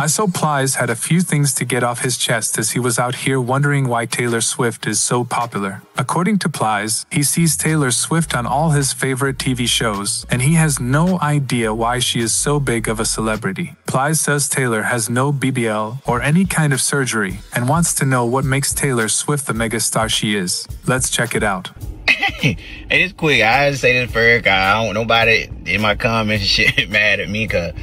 I saw Plies had a few things to get off his chest as he was out here wondering why Taylor Swift is so popular. According to Plies, he sees Taylor Swift on all his favorite TV shows, and he has no idea why she is so big of a celebrity. Plies says Taylor has no BBL or any kind of surgery and wants to know what makes Taylor Swift the megastar she is. Let's check it out. hey, it's quick. I just say this for I don't want nobody in my comments shit mad at me because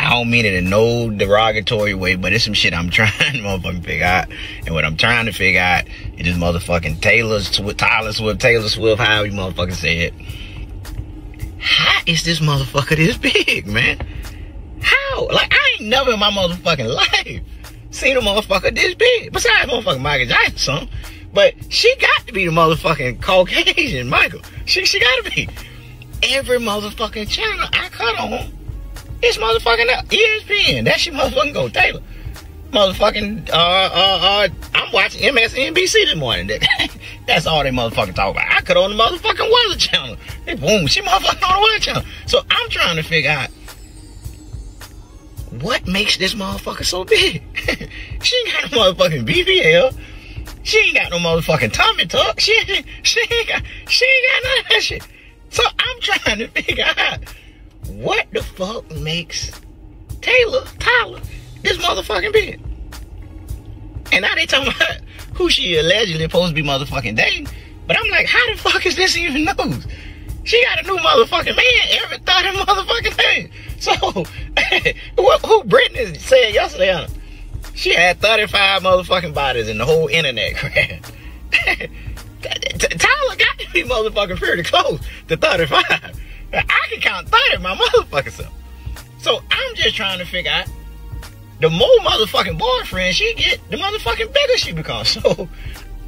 I don't mean it in no derogatory way, but it's some shit I'm trying to motherfucking figure out. And what I'm trying to figure out is this motherfucking Taylor Swift, Tyler Swift, Taylor Swift, however you motherfucking say it. How is this motherfucker this big, man? How? Like, I ain't never in my motherfucking life seen a motherfucker this big. Besides motherfucking Michael Jackson. But she got to be the motherfucking Caucasian Michael. She, she got to be. Every motherfucking channel I cut on it's motherfucking ESPN. That shit motherfucking go Taylor. Motherfucking, uh, uh, uh, I'm watching MSNBC this morning. That's all they motherfucking talk about. I cut on the motherfucking weather channel. Hey, boom, she motherfucking on the weather channel. So I'm trying to figure out what makes this motherfucker so big. she ain't got no motherfucking BBL. She ain't got no motherfucking tummy tuck. She, she ain't got, she ain't got none of that shit. So I'm trying to figure out what the fuck makes Taylor, Tyler, this motherfucking big? And now they talking about who she allegedly supposed to be motherfucking dating. But I'm like, how the fuck is this even news? She got a new motherfucking man every 30 motherfucking day. So, who Britney said yesterday She had 35 motherfucking bodies in the whole internet crashed. Tyler got to be motherfucking pretty close to 35. I can count 30 my motherfucking self. So I'm just trying to figure out the more motherfucking boyfriend she get, the motherfucking bigger she becomes. So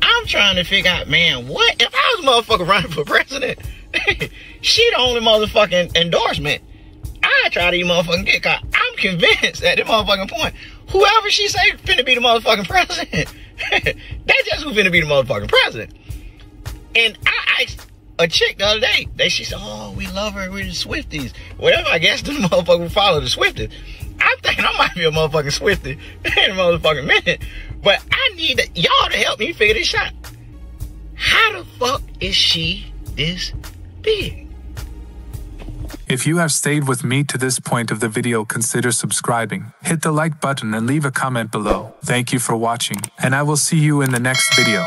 I'm trying to figure out, man, what if I was motherfucking running for president? she the only motherfucking endorsement. I try to you motherfucking get caught. I'm convinced at the motherfucking point, whoever she say finna be the motherfucking president, that's just who finna be the motherfucking president. And I, I a chick the other day. They she said, "Oh, we love her. We're the Swifties. Whatever. I guess the motherfucker follow the Swifties. I'm thinking I might be a motherfucking Swiftie in a motherfucking minute, but I need y'all to help me figure this out. How the fuck is she this big? If you have stayed with me to this point of the video, consider subscribing. Hit the like button and leave a comment below. Thank you for watching, and I will see you in the next video.